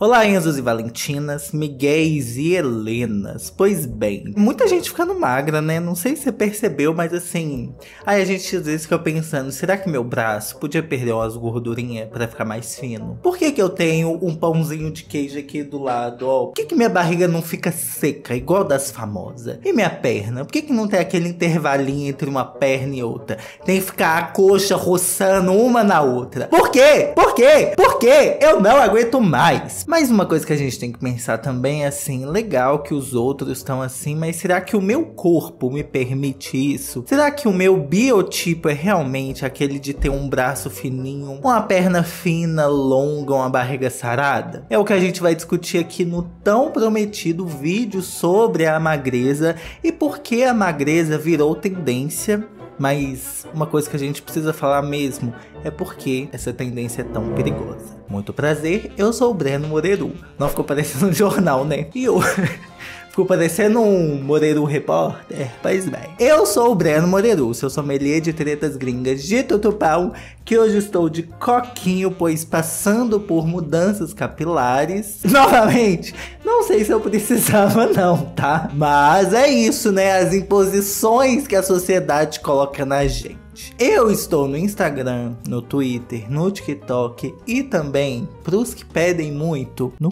Olá, Enzos e Valentinas, Miguéis e Helenas. Pois bem, muita gente ficando magra, né? Não sei se você percebeu, mas assim. Aí a gente às vezes fica pensando: será que meu braço podia perder umas gordurinhas para ficar mais fino? Por que, que eu tenho um pãozinho de queijo aqui do lado? Ó, por que, que minha barriga não fica seca, igual das famosas? E minha perna? Por que, que não tem aquele intervalinho entre uma perna e outra? Tem que ficar a coxa roçando uma na outra. Por quê? Por quê? Por quê? Eu não aguento mais. Mas uma coisa que a gente tem que pensar também é assim, legal que os outros estão assim, mas será que o meu corpo me permite isso? Será que o meu biotipo é realmente aquele de ter um braço fininho, uma perna fina, longa, uma barriga sarada? É o que a gente vai discutir aqui no tão prometido vídeo sobre a magreza e por que a magreza virou tendência mas uma coisa que a gente precisa falar mesmo é porque essa tendência é tão perigosa. Muito prazer, eu sou o Breno Moreiro. Não ficou parecendo um jornal, né? E eu. Ficou parecendo um Moreiro Repórter? Pois bem. Eu sou o Breno Moreiro, seu sommelier de tretas gringas de Tutupão, que hoje estou de coquinho, pois passando por mudanças capilares. Novamente, não sei se eu precisava não, tá? Mas é isso, né? As imposições que a sociedade coloca na gente. Eu estou no Instagram, no Twitter, no TikTok e também, pros que pedem muito, no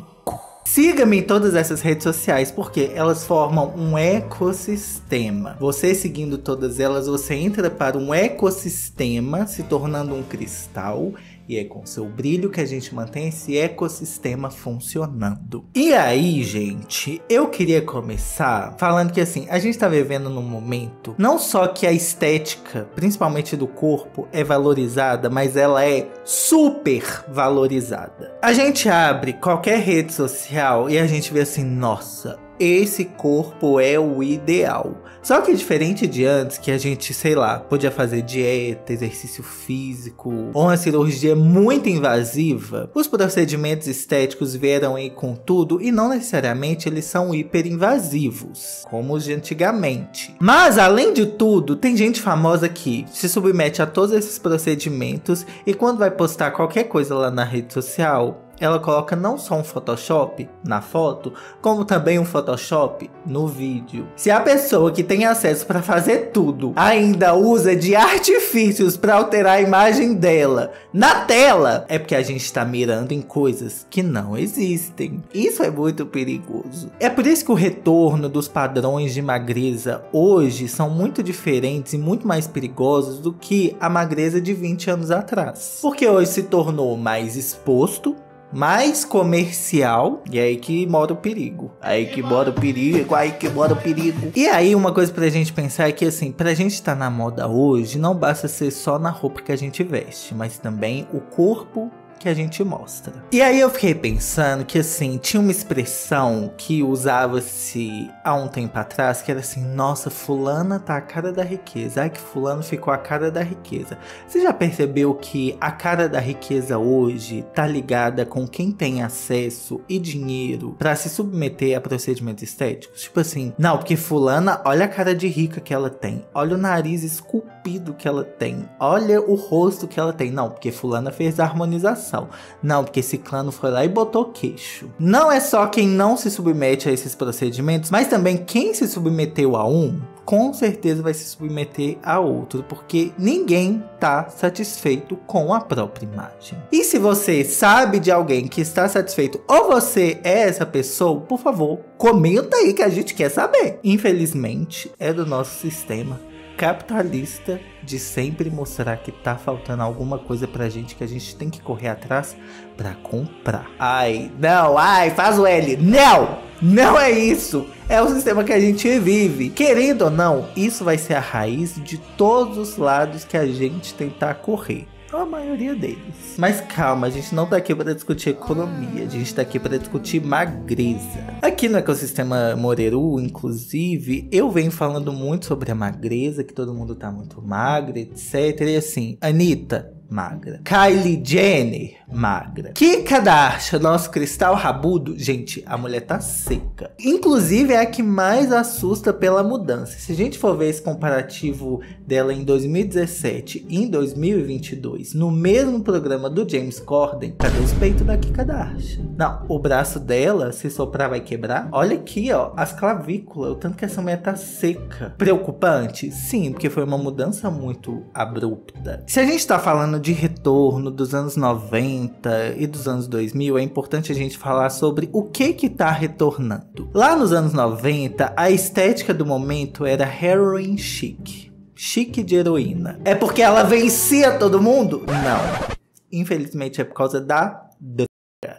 Siga-me em todas essas redes sociais, porque elas formam um ecossistema. Você seguindo todas elas, você entra para um ecossistema, se tornando um cristal e é com seu brilho que a gente mantém esse ecossistema funcionando. E aí, gente, eu queria começar falando que assim, a gente tá vivendo num momento não só que a estética, principalmente do corpo, é valorizada, mas ela é super valorizada. A gente abre qualquer rede social e a gente vê assim, nossa, esse corpo é o ideal. Só que diferente de antes, que a gente, sei lá, podia fazer dieta, exercício físico ou uma cirurgia muito invasiva, os procedimentos estéticos vieram aí com tudo e não necessariamente eles são hiperinvasivos, como os de antigamente. Mas além de tudo, tem gente famosa que se submete a todos esses procedimentos e quando vai postar qualquer coisa lá na rede social, ela coloca não só um Photoshop na foto, como também um Photoshop no vídeo. Se a pessoa que tem acesso para fazer tudo ainda usa de artifícios para alterar a imagem dela na tela, é porque a gente está mirando em coisas que não existem. Isso é muito perigoso. É por isso que o retorno dos padrões de magreza hoje são muito diferentes e muito mais perigosos do que a magreza de 20 anos atrás. Porque hoje se tornou mais exposto, mais comercial. E é aí que mora o perigo. Aí que mora o perigo, aí que mora o perigo. E aí, uma coisa pra gente pensar é que, assim, pra gente estar tá na moda hoje, não basta ser só na roupa que a gente veste, mas também o corpo que a gente mostra. E aí eu fiquei pensando que assim, tinha uma expressão que usava-se há um tempo atrás que era assim: nossa, fulana tá a cara da riqueza. Ai, que fulano ficou a cara da riqueza. Você já percebeu que a cara da riqueza hoje tá ligada com quem tem acesso e dinheiro para se submeter a procedimentos estéticos? Tipo assim, não, porque fulana, olha a cara de rica que ela tem, olha o nariz esculpido que ela tem, olha o rosto que ela tem. Não, porque fulana fez a harmonização não, porque esse clã foi lá e botou queixo. Não é só quem não se submete a esses procedimentos, mas também quem se submeteu a um, com certeza vai se submeter a outro, porque ninguém está satisfeito com a própria imagem. E se você sabe de alguém que está satisfeito ou você é essa pessoa, por favor, comenta aí que a gente quer saber. Infelizmente, é do nosso sistema capitalista de sempre mostrar que tá faltando alguma coisa pra gente que a gente tem que correr atrás para comprar. Ai, não, ai, faz o L. Não! Não é isso! É o sistema que a gente vive. Querendo ou não, isso vai ser a raiz de todos os lados que a gente tentar correr a maioria deles. Mas calma, a gente não tá aqui para discutir economia, a gente tá aqui para discutir magreza. Aqui no ecossistema Moreru, inclusive, eu venho falando muito sobre a magreza, que todo mundo tá muito magro, etc. E assim, Anitta, magra. Kylie Jenner, magra. Kim Kardashian, nosso cristal rabudo, gente, a mulher tá seca. Inclusive é a que mais assusta pela mudança. Se a gente for ver esse comparativo dela em 2017 e em 2022, no mesmo programa do James Corden, cadê os peitos da Kim Kardashian? Não, o braço dela, se soprar vai quebrar. Olha aqui, ó, as clavículas, o tanto que essa mulher tá seca. Preocupante? Sim, porque foi uma mudança muito abrupta. Se a gente tá falando de retorno dos anos 90 e dos anos 2000, é importante a gente falar sobre o que que tá retornando. Lá nos anos 90, a estética do momento era heroin chic. Chique de heroína. É porque ela vencia todo mundo? Não. Infelizmente é por causa da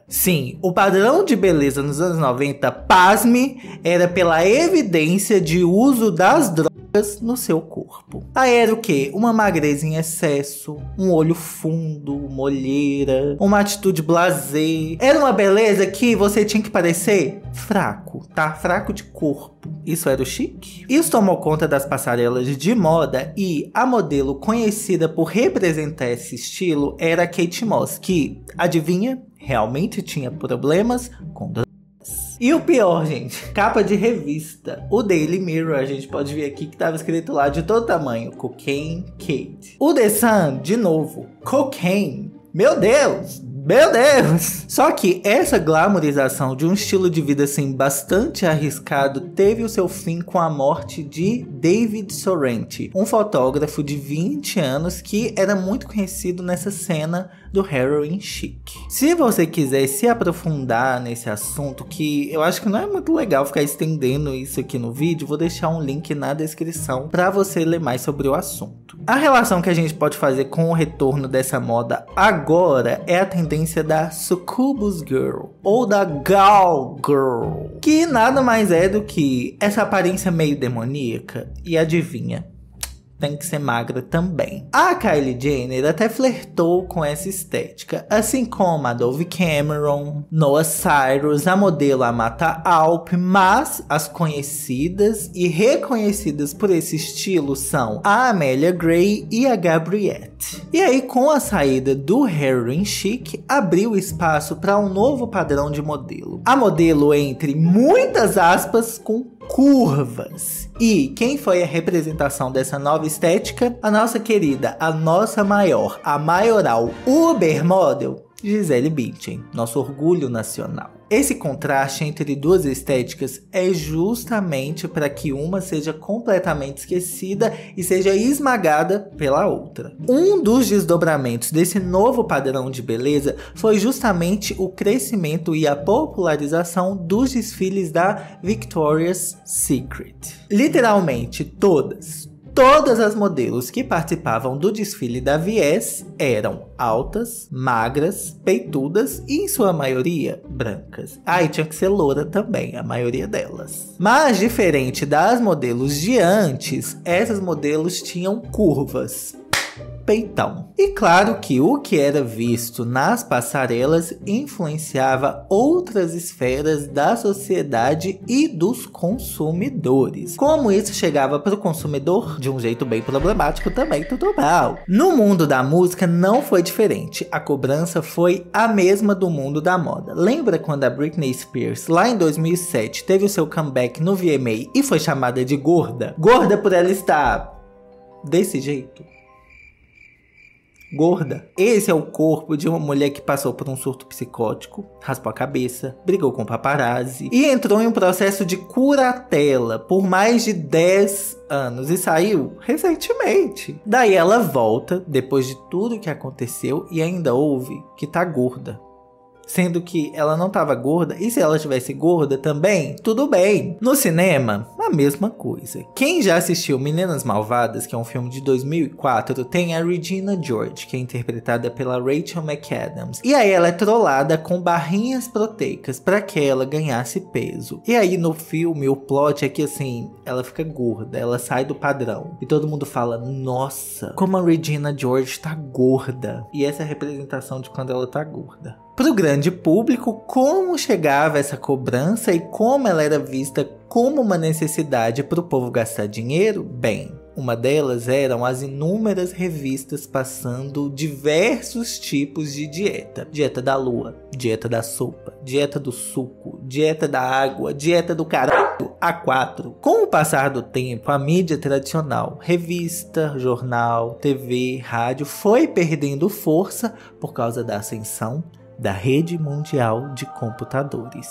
Sim, o padrão de beleza nos anos 90, pasme, era pela evidência de uso das drogas no seu corpo. Aí era o que? Uma magreza em excesso, um olho fundo, uma olheira, uma atitude blasé. Era uma beleza que você tinha que parecer fraco, tá? Fraco de corpo. Isso era o chique. Isso tomou conta das passarelas de moda e a modelo conhecida por representar esse estilo era Kate Moss, que, adivinha, realmente tinha problemas com e o pior, gente, capa de revista. O Daily Mirror, a gente pode ver aqui que tava escrito lá de todo tamanho, Cocaine Kate. O The Sun, de novo, Cocaine. Meu Deus, meu Deus! Só que essa glamorização de um estilo de vida assim bastante arriscado teve o seu fim com a morte de David Sorrenti, um fotógrafo de 20 anos que era muito conhecido nessa cena do heroin chic. Se você quiser se aprofundar nesse assunto, que eu acho que não é muito legal ficar estendendo isso aqui no vídeo, vou deixar um link na descrição para você ler mais sobre o assunto. A relação que a gente pode fazer com o retorno dessa moda agora é a tendência da Succubus Girl ou da Gal Girl, que nada mais é do que essa aparência meio demoníaca. E adivinha, tem que ser magra também. A Kylie Jenner até flertou com essa estética, assim como a Dove Cameron, Noah Cyrus, a modelo Amata Alp, mas as conhecidas e reconhecidas por esse estilo são a Amélia Gray e a Gabriette. E aí, com a saída do heroin chic, abriu espaço para um novo padrão de modelo. A modelo entre muitas aspas com curvas. E quem foi a representação dessa nova estética? A nossa querida, a nossa maior, a maioral Uber Model, Gisele Bündchen, nosso orgulho nacional. Esse contraste entre duas estéticas é justamente para que uma seja completamente esquecida e seja esmagada pela outra. Um dos desdobramentos desse novo padrão de beleza foi justamente o crescimento e a popularização dos desfiles da Victoria's Secret. Literalmente todas, Todas as modelos que participavam do desfile da Vies eram altas, magras, peitudas e, em sua maioria, brancas. Ah, e tinha que ser loura também, a maioria delas. Mas, diferente das modelos de antes, essas modelos tinham curvas peitão. E claro que o que era visto nas passarelas influenciava outras esferas da sociedade e dos consumidores. Como isso chegava para o consumidor de um jeito bem problemático também, tudo mal. No mundo da música não foi diferente. A cobrança foi a mesma do mundo da moda. Lembra quando a Britney Spears, lá em 2007, teve o seu comeback no VMA e foi chamada de gorda? Gorda por ela estar desse jeito gorda. Esse é o corpo de uma mulher que passou por um surto psicótico, raspou a cabeça, brigou com paparazzi e entrou em um processo de curatela por mais de 10 anos e saiu recentemente. Daí ela volta, depois de tudo que aconteceu, e ainda ouve que tá gorda sendo que ela não estava gorda, e se ela estivesse gorda também, tudo bem. No cinema, a mesma coisa. Quem já assistiu Meninas Malvadas, que é um filme de 2004, tem a Regina George, que é interpretada pela Rachel McAdams. E aí ela é trollada com barrinhas proteicas para que ela ganhasse peso. E aí no filme o plot é que assim, ela fica gorda, ela sai do padrão. E todo mundo fala: "Nossa, como a Regina George tá gorda". E essa é a representação de quando ela tá gorda. Para o grande público, como chegava essa cobrança e como ela era vista como uma necessidade para o povo gastar dinheiro? Bem, uma delas eram as inúmeras revistas passando diversos tipos de dieta: dieta da lua, dieta da sopa, dieta do suco, dieta da água, dieta do caralho, A4. Com o passar do tempo, a mídia tradicional, revista, jornal, TV, rádio, foi perdendo força por causa da ascensão da rede mundial de computadores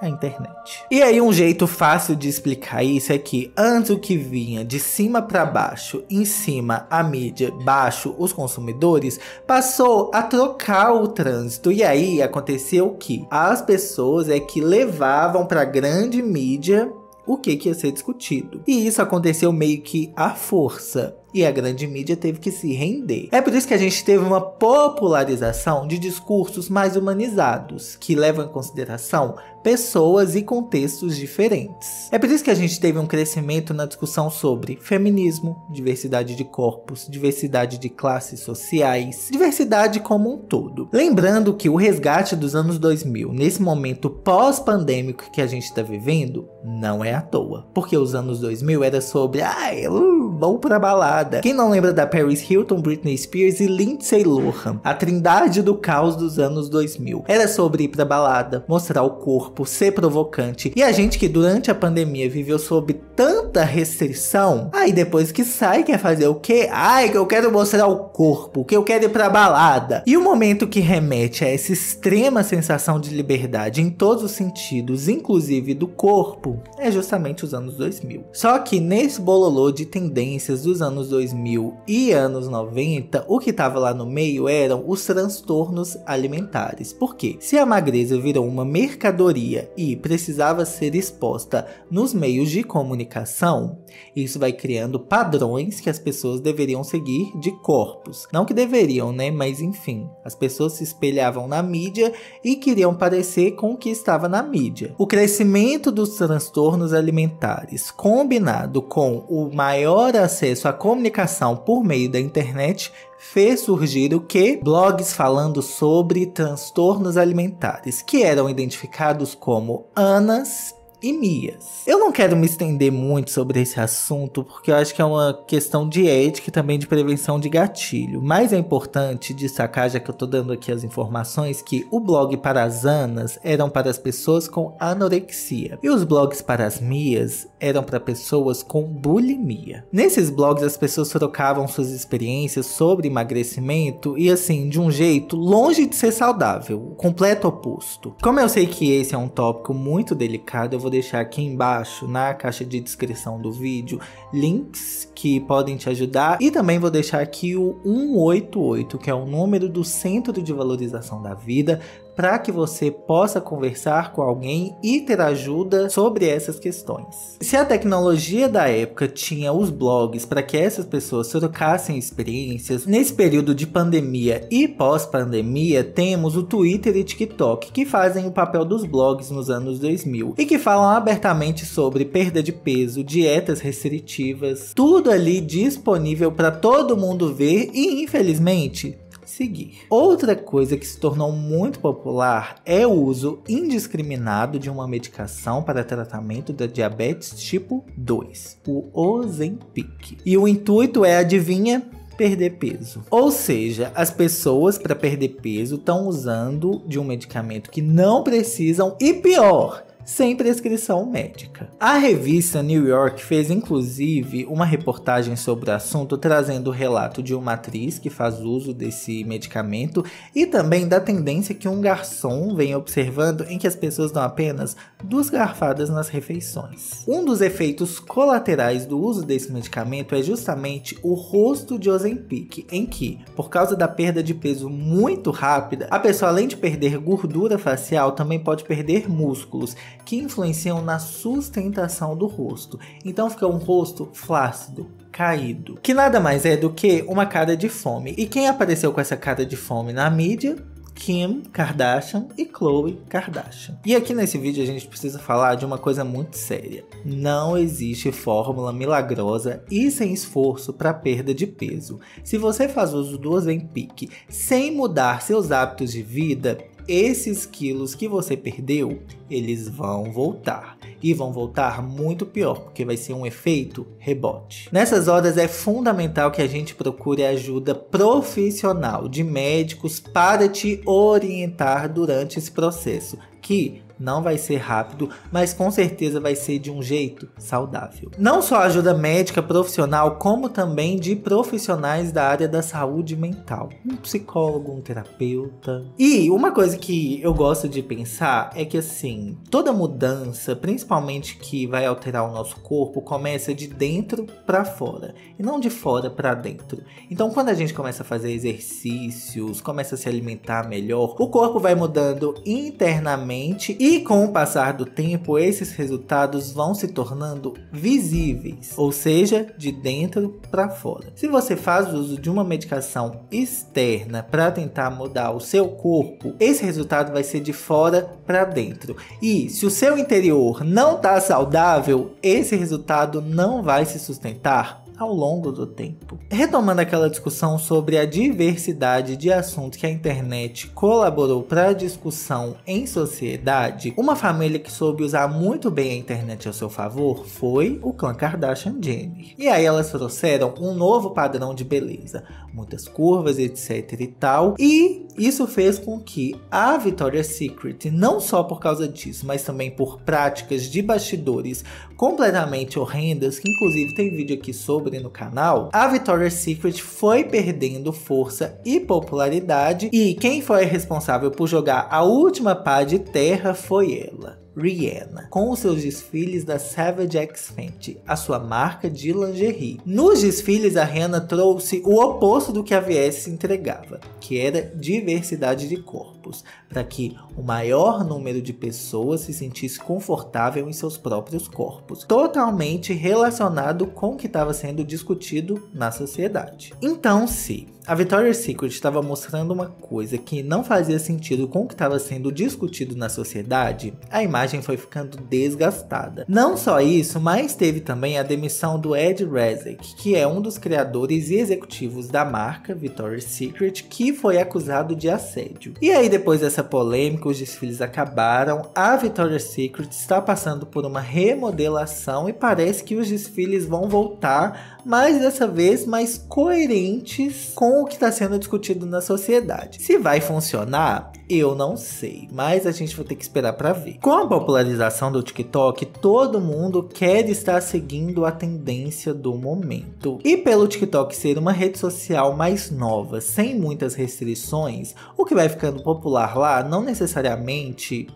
a internet. E aí um jeito fácil de explicar isso é que antes o que vinha de cima para baixo, em cima a mídia, baixo os consumidores, passou a trocar o trânsito. E aí aconteceu que as pessoas é que levavam para grande mídia o que, que ia ser discutido. E isso aconteceu meio que à força e a grande mídia teve que se render. É por isso que a gente teve uma popularização de discursos mais humanizados, que levam em consideração pessoas e contextos diferentes. É por isso que a gente teve um crescimento na discussão sobre feminismo, diversidade de corpos, diversidade de classes sociais, diversidade como um todo. Lembrando que o resgate dos anos 2000, nesse momento pós-pandêmico que a gente está vivendo, não é à toa. Porque os anos 2000 era sobre, ai, uh, vamos pra balada. Quem não lembra da Paris Hilton, Britney Spears e Lindsay Lohan? A trindade do caos dos anos 2000. Era sobre ir pra balada, mostrar o corpo, ser provocante. E a gente que durante a pandemia viveu sob tanta restrição, aí depois que sai quer fazer o quê? Ai, que eu quero mostrar o corpo, que eu quero ir pra balada. E o momento que remete a essa extrema sensação de liberdade em todos os sentidos, inclusive do corpo, é justamente os anos 2000. Só que nesse bololô de tendências dos anos 2000 e anos 90, o que tava lá no meio eram os transtornos alimentares. Por quê? Se a magreza virou uma mercadoria e precisava ser exposta nos meios de comunicação, isso vai criando padrões que as pessoas deveriam seguir de corpos. Não que deveriam, né? Mas enfim, as pessoas se espelhavam na mídia e queriam parecer com o que estava na mídia. O crescimento dos transtornos alimentares, combinado com o maior acesso à comunicação por meio da internet, fez surgir o que? Blogs falando sobre transtornos alimentares, que eram identificados como ANAS e Mias. Eu não quero me estender muito sobre esse assunto porque eu acho que é uma questão de ética e também de prevenção de gatilho, mas é importante destacar, já que eu tô dando aqui as informações, que o blog para as Anas eram para as pessoas com anorexia e os blogs para as Mias eram para pessoas com bulimia. Nesses blogs as pessoas trocavam suas experiências sobre emagrecimento e assim, de um jeito longe de ser saudável, o completo oposto. Como eu sei que esse é um tópico muito delicado, eu vou deixar aqui embaixo na caixa de descrição do vídeo links que podem te ajudar e também vou deixar aqui o 188, que é o número do Centro de Valorização da Vida, para que você possa conversar com alguém e ter ajuda sobre essas questões. Se a tecnologia da época tinha os blogs para que essas pessoas trocassem experiências, nesse período de pandemia e pós-pandemia, temos o Twitter e TikTok que fazem o papel dos blogs nos anos 2000 e que falam abertamente sobre perda de peso, dietas restritivas, tudo ali disponível para todo mundo ver e infelizmente seguir. Outra coisa que se tornou muito popular é o uso indiscriminado de uma medicação para tratamento da diabetes tipo 2, o Ozempic. E o intuito é, adivinha, perder peso. Ou seja, as pessoas para perder peso estão usando de um medicamento que não precisam e pior, sem prescrição médica. A revista New York fez inclusive uma reportagem sobre o assunto, trazendo o relato de uma atriz que faz uso desse medicamento e também da tendência que um garçom vem observando em que as pessoas dão apenas duas garfadas nas refeições. Um dos efeitos colaterais do uso desse medicamento é justamente o rosto de Ozempic, em que, por causa da perda de peso muito rápida, a pessoa além de perder gordura facial também pode perder músculos que influenciam na sustentação do rosto. Então fica um rosto flácido, caído, que nada mais é do que uma cara de fome. E quem apareceu com essa cara de fome na mídia? Kim Kardashian e Khloe Kardashian. E aqui nesse vídeo a gente precisa falar de uma coisa muito séria. Não existe fórmula milagrosa e sem esforço para perda de peso. Se você faz uso do Ozempic sem mudar seus hábitos de vida, esses quilos que você perdeu, eles vão voltar. E vão voltar muito pior, porque vai ser um efeito rebote. Nessas horas é fundamental que a gente procure ajuda profissional de médicos para te orientar durante esse processo, que não vai ser rápido, mas com certeza vai ser de um jeito saudável. Não só ajuda médica profissional, como também de profissionais da área da saúde mental, um psicólogo, um terapeuta. E uma coisa que eu gosto de pensar é que assim, toda mudança, principalmente que vai alterar o nosso corpo, começa de dentro para fora e não de fora para dentro. Então, quando a gente começa a fazer exercícios, começa a se alimentar melhor, o corpo vai mudando internamente e com o passar do tempo, esses resultados vão se tornando visíveis, ou seja, de dentro para fora. Se você faz uso de uma medicação externa para tentar mudar o seu corpo, esse resultado vai ser de fora para dentro. E se o seu interior não está saudável, esse resultado não vai se sustentar ao longo do tempo. Retomando aquela discussão sobre a diversidade de assuntos que a internet colaborou para a discussão em sociedade, uma família que soube usar muito bem a internet a seu favor foi o clã Kardashian Jenner. E aí elas trouxeram um novo padrão de beleza, muitas curvas, etc e tal, e isso fez com que a Victoria's Secret, não só por causa disso, mas também por práticas de bastidores completamente horrendas, que inclusive tem vídeo aqui sobre no canal, a Victoria's Secret foi perdendo força e popularidade e quem foi responsável por jogar a última pá de terra foi ela. Rihanna, com os seus desfiles da Savage X Fenty, a sua marca de lingerie. Nos desfiles, a Rihanna trouxe o oposto do que a VS entregava, que era diversidade de corpos, para que o maior número de pessoas se sentisse confortável em seus próprios corpos, totalmente relacionado com o que estava sendo discutido na sociedade. Então, se a Victoria's Secret estava mostrando uma coisa que não fazia sentido com o que estava sendo discutido na sociedade, a imagem foi ficando desgastada. Não só isso, mas teve também a demissão do Ed Rezek, que é um dos criadores e executivos da marca Victoria's Secret, que foi acusado de assédio. E aí, depois dessa polêmica, os desfiles acabaram, a Victoria's Secret está passando por uma remodelação e parece que os desfiles vão voltar mas dessa vez mais coerentes com o que está sendo discutido na sociedade. Se vai funcionar, eu não sei, mas a gente vai ter que esperar para ver. Com a popularização do TikTok, todo mundo quer estar seguindo a tendência do momento. E pelo TikTok ser uma rede social mais nova, sem muitas restrições, o que vai ficando popular lá não necessariamente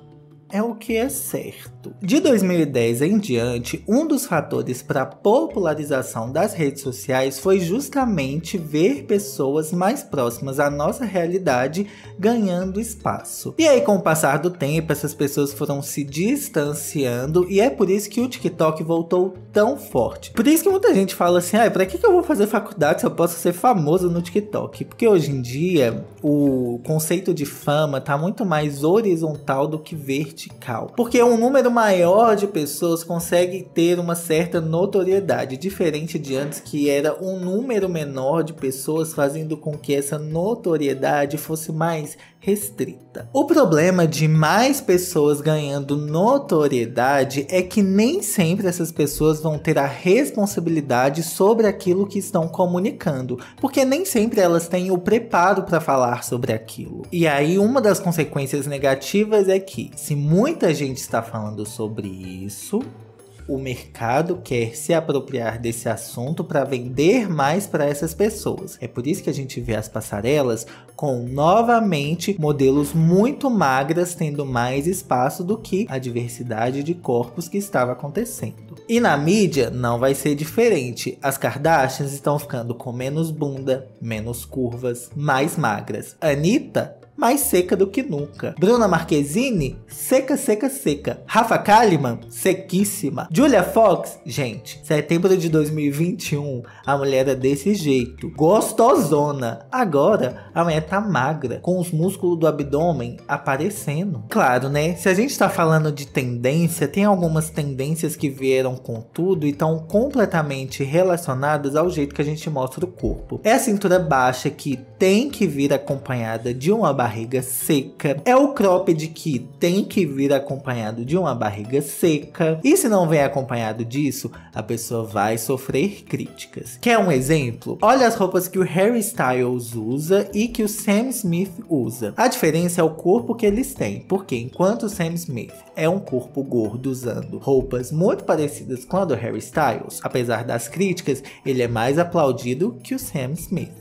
é o que é certo. De 2010 em diante, um dos fatores para a popularização das redes sociais foi justamente ver pessoas mais próximas à nossa realidade ganhando espaço. E aí, com o passar do tempo, essas pessoas foram se distanciando e é por isso que o TikTok voltou tão forte. Por isso que muita gente fala assim: ah, para que, eu vou fazer faculdade se eu posso ser famoso no TikTok? Porque hoje em dia o conceito de fama tá muito mais horizontal do que vertical vertical, porque um número maior de pessoas consegue ter uma certa notoriedade, diferente de antes que era um número menor de pessoas fazendo com que essa notoriedade fosse mais restrita. O problema de mais pessoas ganhando notoriedade é que nem sempre essas pessoas vão ter a responsabilidade sobre aquilo que estão comunicando, porque nem sempre elas têm o preparo para falar sobre aquilo. E aí uma das consequências negativas é que se muita gente está falando sobre isso, o mercado quer se apropriar desse assunto para vender mais para essas pessoas. É por isso que a gente vê as passarelas com novamente modelos muito magras tendo mais espaço do que a diversidade de corpos que estava acontecendo. E na mídia não vai ser diferente. As Kardashians estão ficando com menos bunda, menos curvas, mais magras. Anitta mais seca do que nunca. Bruna Marquezine, seca, seca, seca. Rafa Kalimann, sequíssima. Julia Fox, gente, setembro de 2021, a mulher é desse jeito, gostosona. Agora, a mulher tá magra, com os músculos do abdômen aparecendo. Claro, né? Se a gente tá falando de tendência, tem algumas tendências que vieram com tudo e estão completamente relacionadas ao jeito que a gente mostra o corpo. É a cintura baixa que tem que vir acompanhada de uma barriga barriga seca. É o cropped que tem que vir acompanhado de uma barriga seca. E se não vem acompanhado disso, a pessoa vai sofrer críticas. Quer um exemplo? Olha as roupas que o Harry Styles usa e que o Sam Smith usa. A diferença é o corpo que eles têm, porque enquanto o Sam Smith é um corpo gordo usando roupas muito parecidas com a do Harry Styles, apesar das críticas, ele é mais aplaudido que o Sam Smith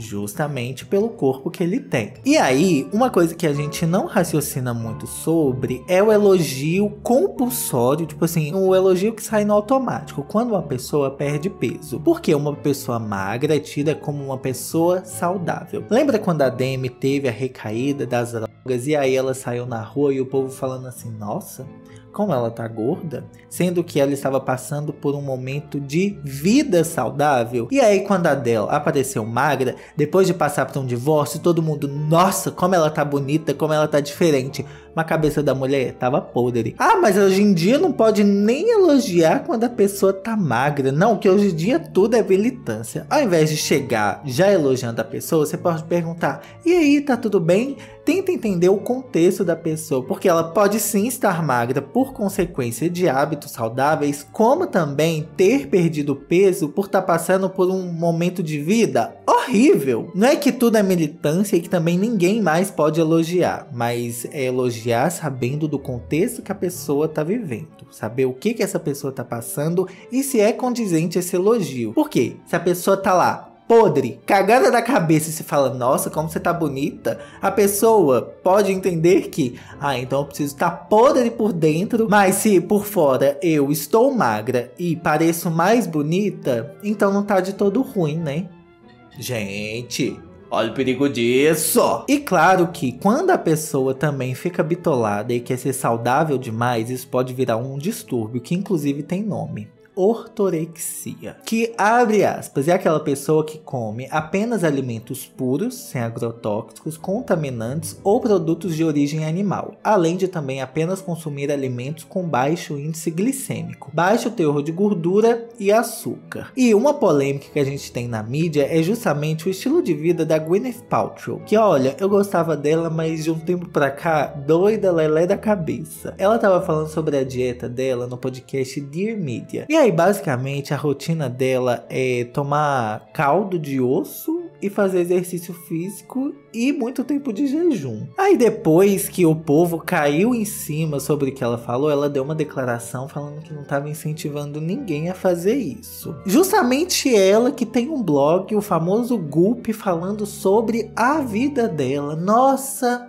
justamente pelo corpo que ele tem. E aí, uma coisa que a gente não raciocina muito sobre é o elogio compulsório, tipo assim, o elogio que sai no automático quando uma pessoa perde peso. Porque uma pessoa magra é tida como uma pessoa saudável. Lembra quando a Demi teve a recaída das drogas e aí ela saiu na rua e o povo falando assim: "Nossa, como ela tá gorda, sendo que ela estava passando por um momento de vida saudável. E aí, quando a Adele apareceu magra, depois de passar por um divórcio, todo mundo, nossa, como ela tá bonita, como ela tá diferente. Mas a cabeça da mulher tava podre. Ah, mas hoje em dia não pode nem elogiar quando a pessoa tá magra. Não, que hoje em dia tudo é militância. Ao invés de chegar já elogiando a pessoa, você pode perguntar: e aí, tá tudo bem? Tenta entender o contexto da pessoa, porque ela pode sim estar magra por consequência de hábitos saudáveis, como também ter perdido peso por estar tá passando por um momento de vida horrível. Não é que tudo é militância e que também ninguém mais pode elogiar, mas é elogiar sabendo do contexto que a pessoa está vivendo, saber o que que essa pessoa está passando e se é condizente esse elogio. Por quê? Se a pessoa tá lá podre, cagada da cabeça e se fala, nossa, como você tá bonita, a pessoa pode entender que, ah, então eu preciso estar tá podre por dentro, mas se por fora eu estou magra e pareço mais bonita, então não tá de todo ruim, né? Gente, Olha o perigo disso! E claro que quando a pessoa também fica bitolada e quer ser saudável demais, isso pode virar um distúrbio que inclusive tem nome ortorexia, que abre aspas, é aquela pessoa que come apenas alimentos puros, sem agrotóxicos, contaminantes ou produtos de origem animal, além de também apenas consumir alimentos com baixo índice glicêmico, baixo teor de gordura e açúcar. E uma polêmica que a gente tem na mídia é justamente o estilo de vida da Gwyneth Paltrow, que olha, eu gostava dela, mas de um tempo pra cá, doida lelé da cabeça. Ela tava falando sobre a dieta dela no podcast Dear Media. E aí aí, basicamente, a rotina dela é tomar caldo de osso e fazer exercício físico e muito tempo de jejum. Aí depois que o povo caiu em cima sobre o que ela falou, ela deu uma declaração falando que não estava incentivando ninguém a fazer isso. Justamente ela que tem um blog, o famoso Gulp, falando sobre a vida dela. Nossa!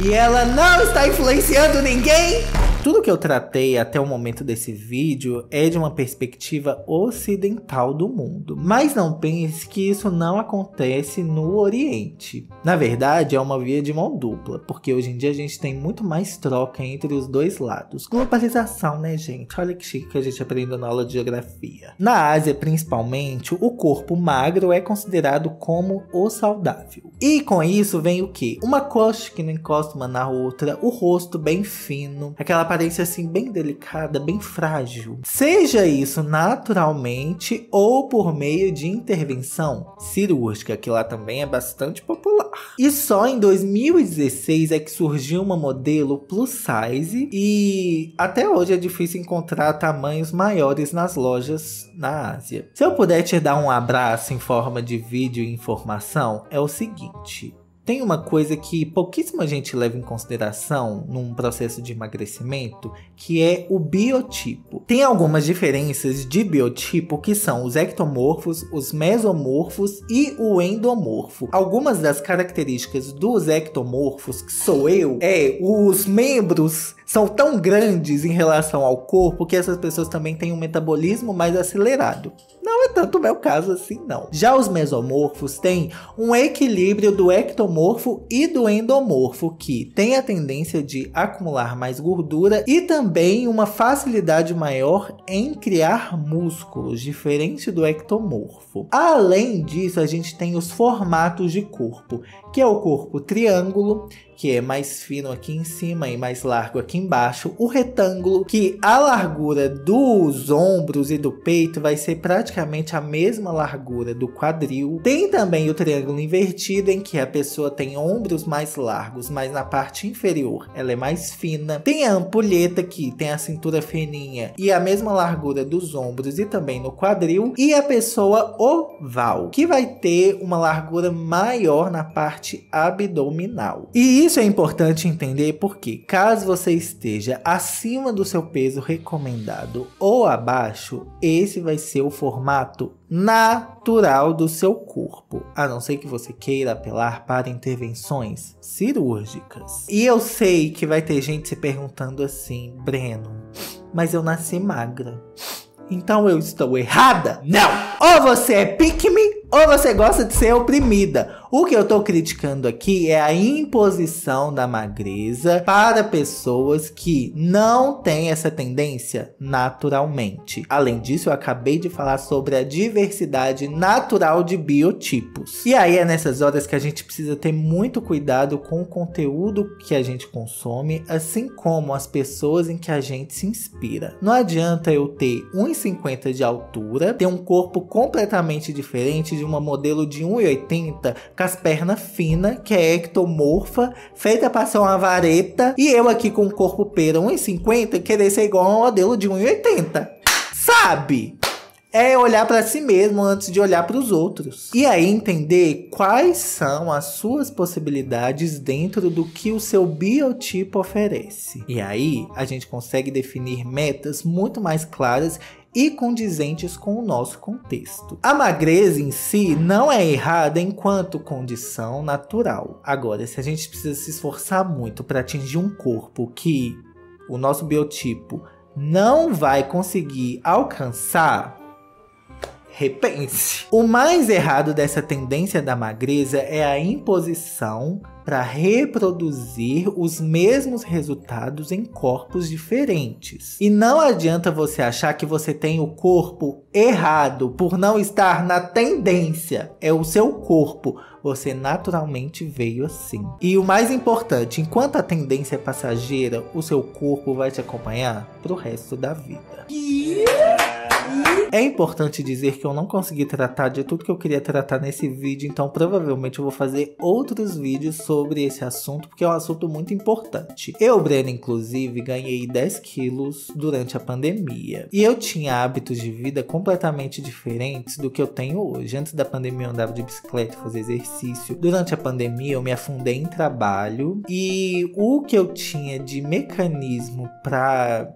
E ela não está influenciando ninguém! Tudo que eu tratei até o momento desse vídeo é de uma perspectiva ocidental do mundo, mas não pense que isso não acontece no Oriente. Na verdade, é uma via de mão dupla, porque hoje em dia a gente tem muito mais troca entre os dois lados. Globalização, né, gente? Olha que chique que a gente aprendeu na aula de geografia. Na Ásia, principalmente, o corpo magro é considerado como o saudável. E com isso vem o que? Uma coxa que não encosta uma na outra, o rosto bem fino, aquela aparência assim bem delicada, bem frágil. Seja isso naturalmente ou por meio de intervenção cirúrgica, que lá também é bastante popular. E só em 2016 é que surgiu uma modelo plus size e até hoje é difícil encontrar tamanhos maiores nas lojas na Ásia. Se eu puder te dar um abraço em forma de vídeo e informação, é o seguinte: tem uma coisa que pouquíssima gente leva em consideração num processo de emagrecimento, que é o biotipo. Tem algumas diferenças de biotipo que são os ectomorfos, os mesomorfos e o endomorfo. Algumas das características dos ectomorfos, que sou eu, é os membros são tão grandes em relação ao corpo que essas pessoas também têm um metabolismo mais acelerado. Tanto o meu caso assim, não. Já os mesomorfos têm um equilíbrio do ectomorfo e do endomorfo, que tem a tendência de acumular mais gordura e também uma facilidade maior em criar músculos, diferente do ectomorfo. Além disso, a gente tem os formatos de corpo, que é o corpo triângulo, que é mais fino aqui em cima e mais largo aqui embaixo. O retângulo, que a largura dos ombros e do peito vai ser praticamente a mesma largura do quadril. Tem também o triângulo invertido, em que a pessoa tem ombros mais largos, mas na parte inferior ela é mais fina. Tem a ampulheta, que tem a cintura fininha e a mesma largura dos ombros e também no quadril. E a pessoa oval, que vai ter uma largura maior na parte abdominal. E isso é importante entender porque, caso você esteja acima do seu peso recomendado ou abaixo, esse vai ser o formato natural do seu corpo, a não ser que você queira apelar para intervenções cirúrgicas. E eu sei que vai ter gente se perguntando assim, Breno, mas eu nasci magra. Então eu estou errada? Não! Ou você é pick me, ou você gosta de ser oprimida. O que eu tô criticando aqui é a imposição da magreza para pessoas que não têm essa tendência naturalmente. Além disso, eu acabei de falar sobre a diversidade natural de biotipos. E aí é nessas horas que a gente precisa ter muito cuidado com o conteúdo que a gente consome, assim como as pessoas em que a gente se inspira. Não adianta eu ter 1,50 de altura, ter um corpo completamente diferente de uma modelo de 1,80 com as pernas finas, que é ectomorfa, feita para ser uma vareta, e eu aqui com o corpo pera 1,50 querer ser igual a um modelo de 1,80. Sabe? é olhar para si mesmo antes de olhar para os outros. E aí entender quais são as suas possibilidades dentro do que o seu biotipo oferece. E aí a gente consegue definir metas muito mais claras e condizentes com o nosso contexto. A magreza em si não é errada enquanto condição natural. Agora, se a gente precisa se esforçar muito para atingir um corpo que o nosso biotipo não vai conseguir alcançar, repense. O mais errado dessa tendência da magreza é a imposição para reproduzir os mesmos resultados em corpos diferentes. E não adianta você achar que você tem o corpo errado por não estar na tendência. É o seu corpo. Você naturalmente veio assim. E o mais importante, enquanto a tendência é passageira, o seu corpo vai te acompanhar pro resto da vida. É importante dizer que eu não consegui tratar de tudo que eu queria tratar nesse vídeo, então provavelmente eu vou fazer outros vídeos sobre esse assunto, porque é um assunto muito importante. Eu, Breno, inclusive, ganhei 10 quilos durante a pandemia. E eu tinha hábitos de vida completamente diferentes do que eu tenho hoje. Antes da pandemia eu andava de bicicleta, fazia exercício. Durante a pandemia eu me afundei em trabalho e o que eu tinha de mecanismo para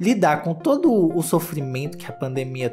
lidar com todo o sofrimento que a pandemia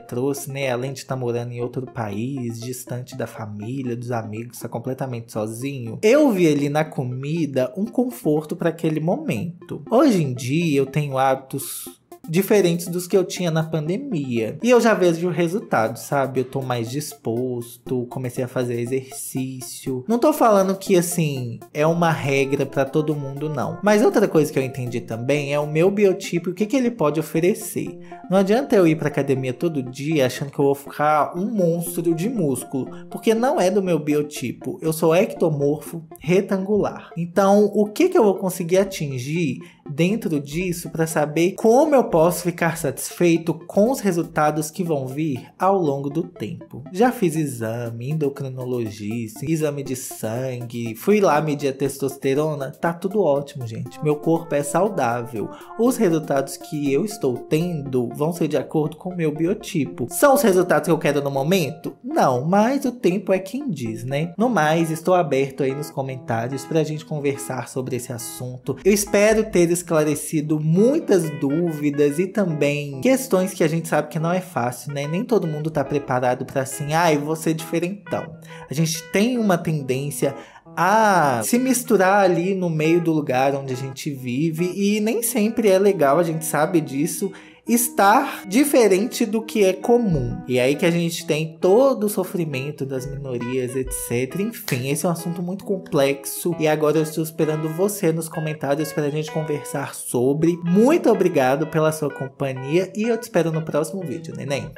trouxe, né? Além de estar tá morando em outro país, distante da família, dos amigos, tá completamente sozinho. Eu vi ali na comida um conforto para aquele momento. Hoje em dia eu tenho hábitos diferentes dos que eu tinha na pandemia. E eu já vejo o resultado, sabe? Eu tô mais disposto, comecei a fazer exercício. Não tô falando que assim é uma regra para todo mundo não. Mas outra coisa que eu entendi também é o meu biotipo, o que que ele pode oferecer. Não adianta eu ir pra academia todo dia achando que eu vou ficar um monstro de músculo, porque não é do meu biotipo. Eu sou ectomorfo retangular. Então, o que que eu vou conseguir atingir dentro disso para saber como eu posso ficar satisfeito com os resultados que vão vir ao longo do tempo. Já fiz exame, endocrinologista, exame de sangue, fui lá medir a testosterona, tá tudo ótimo, gente. Meu corpo é saudável. Os resultados que eu estou tendo vão ser de acordo com o meu biotipo. São os resultados que eu quero no momento? Não, mas o tempo é quem diz, né? No mais, estou aberto aí nos comentários pra gente conversar sobre esse assunto. Eu espero ter esclarecido muitas dúvidas e também questões que a gente sabe que não é fácil, né? Nem todo mundo tá preparado para assim, ai, ah, você diferentão. A gente tem uma tendência a se misturar ali no meio do lugar onde a gente vive e nem sempre é legal, a gente sabe disso estar diferente do que é comum. E aí que a gente tem todo o sofrimento das minorias, etc. Enfim, esse é um assunto muito complexo e agora eu estou esperando você nos comentários para a gente conversar sobre. Muito obrigado pela sua companhia e eu te espero no próximo vídeo, neném.